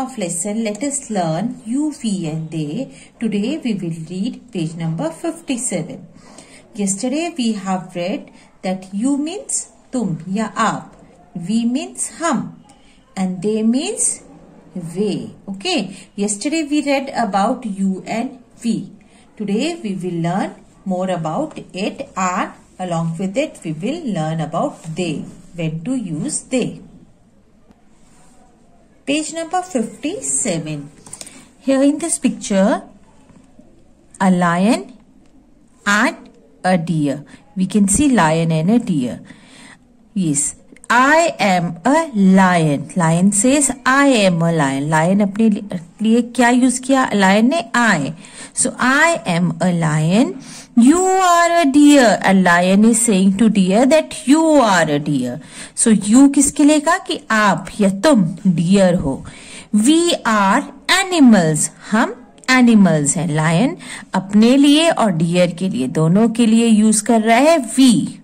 of lesson let us learn you we and they today we will read page number 57 yesterday we have read that you means tum ya aap. We means hum. And they means we. Okay? Yesterday we read about you and we today we will learn more about it and along with it we will learn about they. When to use they Page number 57. Here in this picture, a lion and a deer. We can see lion and a deer. Yes, I am a lion. Lion says I am a lion. Lion अपने लिए क्या use किया lion ने I. So I am a lion. You are a deer. A lion is saying to deer that you are a deer. So you किसके लिए कहा? कि आप या तुम deer हो. We are animals. हम एनिमल्स हैं। लायन अपने लिए और डियर के लिए। दोनों के लिए यूज़ कर रहा है वी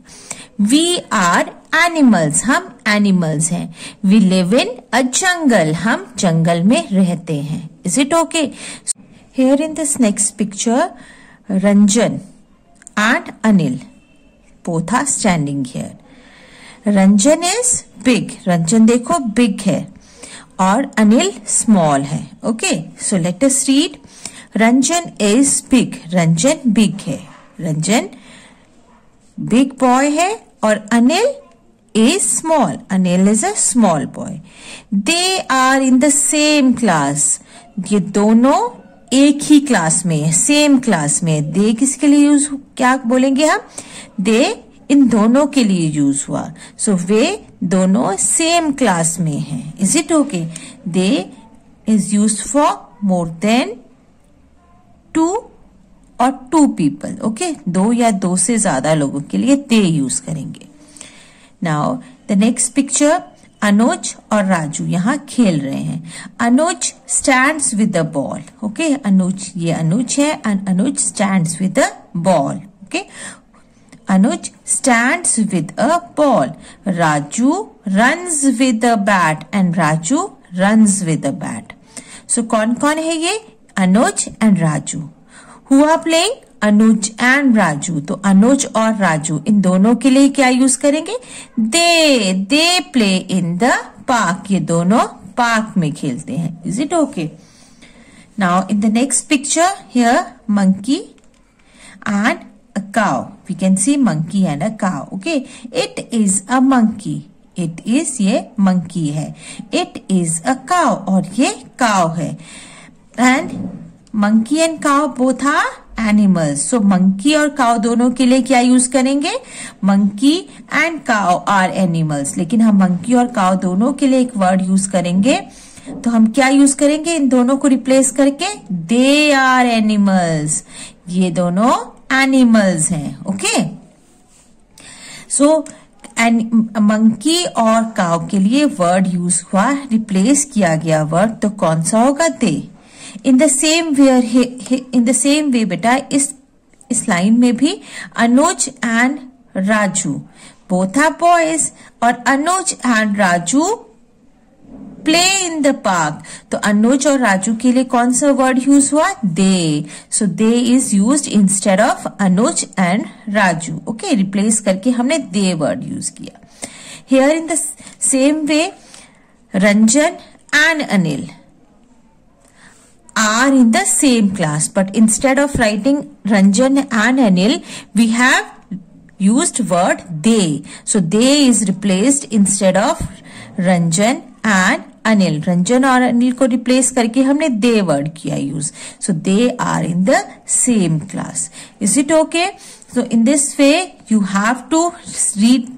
वी आर एनिमल्स हम एनिमल्स हैं। We live in a jungle हम जंगल में रहते हैं। Is it okay here in this next picture Ranjan and Anil. Both are standing here. Ranjan is big. Ranjan देखो big है और अनिल small है. Okay, so let us read. Ranjan is big. Ranjan big है. Ranjan big boy है और Anil is small. Anil is a small boy. They are in the same class. ये दोनों एक ही क्लास में सेम क्लास में दे किसके लिए यूज़ क्या बोलेंगे हम? दे इन दोनों के लिए यूज़ हुआ। सो so, वे दोनों सेम क्लास में हैं। Is it okay they is use for more than two और टू पीपल ओके दो या दो से ज़्यादा लोगों के लिए दे यूज़ करेंगे। Now the next picture Anuj और राजू यहाँ खेल रहे हैं। Anuj stand with the ball okay Anuj ये अनुज है and Anuj stand with the ball okay Anuj stand with a ball Raju runs with a bat and Raju runs with a bat so कौन कौन है ये? Anuj and Raju who are playing Anuj and Raju. तो अनुज और राजू, इन दोनों के लिए क्या यूज़ करेंगे? They they play in the park ये दोनों पार्क में खेलते हैं। Is it okay now in the next picture here monkey and a cow we can see monkey and a cow okay it is a monkey it is ये monkey है। It is a cow और ये cow है। And monkey and cow both are animals so monkey और cow दोनों के लिए क्या यूज़ करेंगे? Monkey and cow are animals लेकिन हम मंकी और काव दोनों के लिए एक वर्ड यूज़ करेंगे। तो हम क्या यूज़ करेंगे? इन दोनों को रिप्लेस करके दे आर एनिमल्स ये दोनों एनिमल्स हैं ओके सो मंकी और काव के लिए वर्ड यूज़ हुआ रिप्लेस किया गया वर्ड तो कौन सा होगा they in the same way in the same way बेटा, इस इस लाइन में भी Anuj and Raju both are boys और Anuj and Raju play in the park तो अनुज और राजू के लिए कौन सा वर्ड यूज़ हुआ? They so they is use instead of Anuj and Raju okay replace करके हमने दे वर्ड यूज़ किया. Here in the same way Ranjan and Anil are in the same class but instead of writing Ranjan and Anil we have used word they so they is replaced instead of Ranjan and Anil Ranjan और Anil को replace करके हमने they word किया use so they are in the same class is it okay so in this way you have to read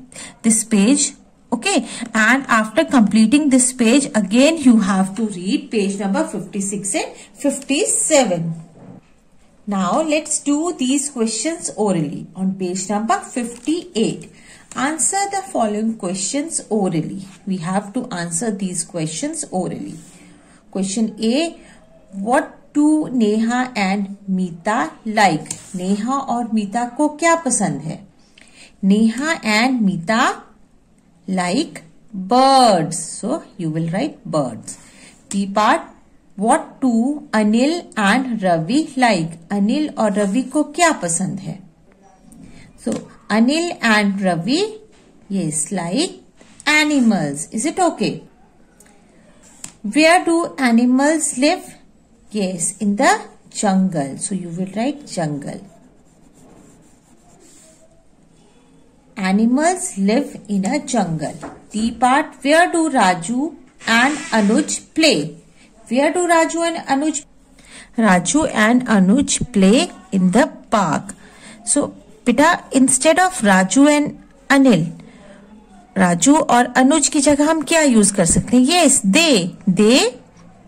this page okay and after completing this page again you have to read page number 56 and 57 now let's do these questions orally on page number 58 answer the following questions orally we have to answer these questions orally question a what do neha and meeta like neha और मीता को क्या पसंद है Neha and Meeta like birds. So you will write birds. T part what do Anil and Ravi like Anil और रवि को क्या पसंद है so Anil and Ravi yes like animals is it okay where do animals live yes in the jungle so you will write jungle Animals live in a jungle d part where do raju and anuj play where do raju and anuj raju and anuj play in the park so beta instead of raju and anil Raju और अनुज की जगह हम क्या use कर सकते हैं yes they they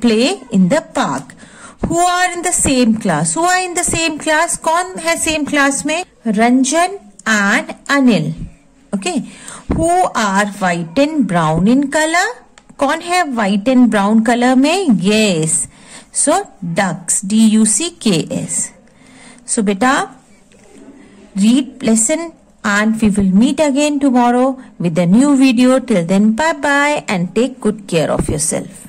play in the park who are in the same class who are in the same class कौन है सेम क्लास में Ranjan And Anil okay who are white and brown in colour कौन है white and brown colour में yes so ducks D U C K S so बेटा read lesson and we will meet again tomorrow with a new video. Till then, bye bye and take good care of yourself.